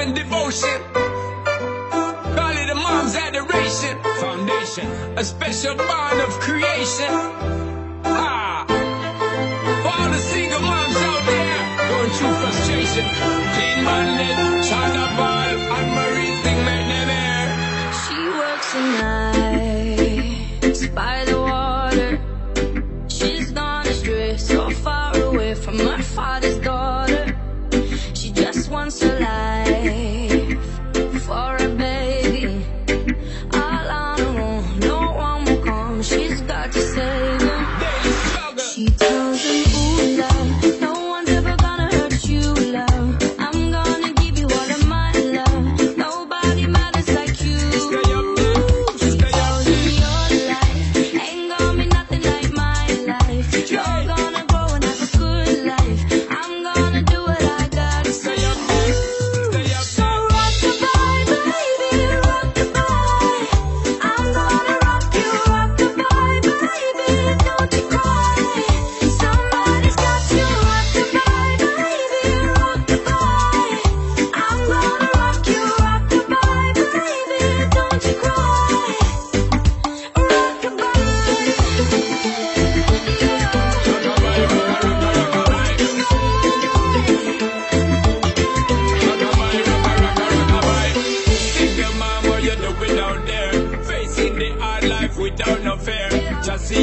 and devotion. Call it a mom's adoration. Foundation. A special bond of creation. comes to.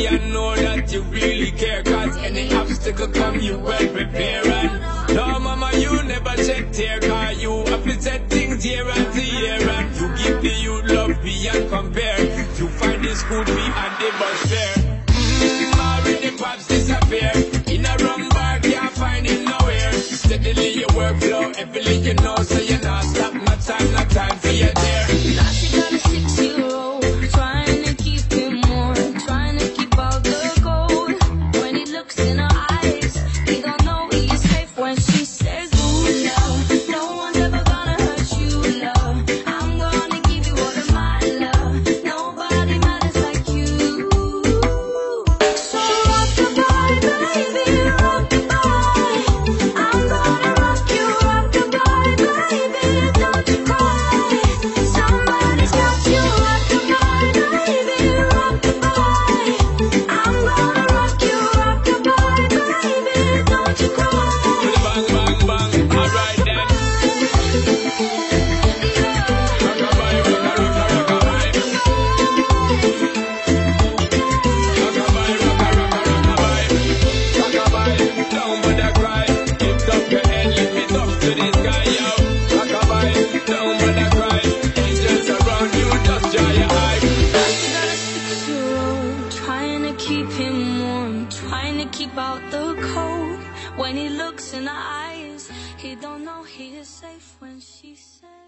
I know that you really care Cause any obstacle come you well prepared. And No mama you never check tear Cause you upset things year after year And you give the you love beyond compare. You find this school fee and the bus fare mm, the pops disappear. In a rum bar can't find him nowhere. Steadily your workflow heavily you know so you about the cold when he looks in her eyes. He don't know he is safe when she says.